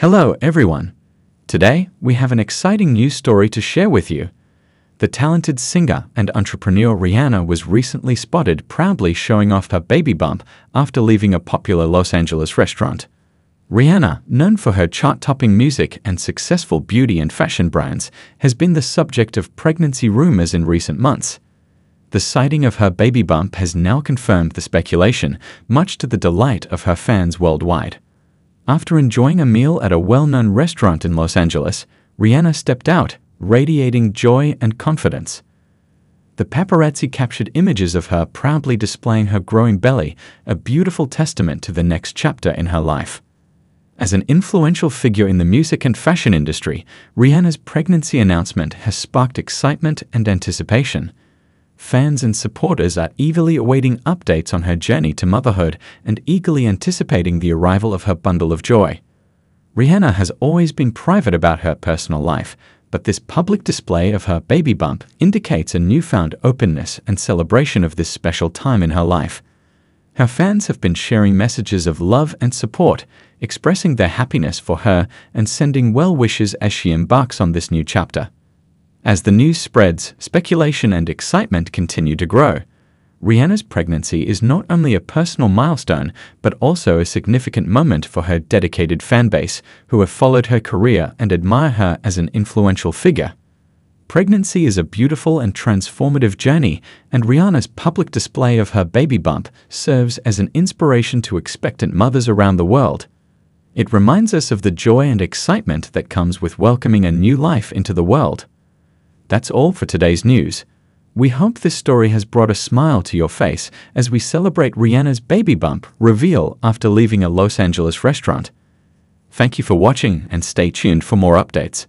Hello, everyone. Today, we have an exciting news story to share with you. The talented singer and entrepreneur Rihanna was recently spotted proudly showing off her baby bump after leaving a popular Los Angeles restaurant. Rihanna, known for her chart topping music and successful beauty and fashion brands, has been the subject of pregnancy rumors in recent months. The sighting of her baby bump has now confirmed the speculation, much to the delight of her fans worldwide. After enjoying a meal at a well known restaurant in Los Angeles, Rihanna stepped out, radiating joy and confidence. The paparazzi captured images of her proudly displaying her growing belly, a beautiful testament to the next chapter in her life. As an influential figure in the music and fashion industry, Rihanna's pregnancy announcement has sparked excitement and anticipation. Fans and supporters are eagerly awaiting updates on her journey to motherhood and eagerly anticipating the arrival of her bundle of joy. Rihanna has always been private about her personal life, but this public display of her baby bump indicates a newfound openness and celebration of this special time in her life. Her fans have been sharing messages of love and support, expressing their happiness for her and sending well wishes as she embarks on this new chapter. As the news spreads, speculation and excitement continue to grow. Rihanna's pregnancy is not only a personal milestone, but also a significant moment for her dedicated fanbase, who have followed her career and admire her as an influential figure. Pregnancy is a beautiful and transformative journey, and Rihanna's public display of her baby bump serves as an inspiration to expectant mothers around the world. It reminds us of the joy and excitement that comes with welcoming a new life into the world. That's all for today's news. We hope this story has brought a smile to your face as we celebrate Rihanna's baby bump reveal after leaving a Los Angeles restaurant. Thank you for watching and stay tuned for more updates.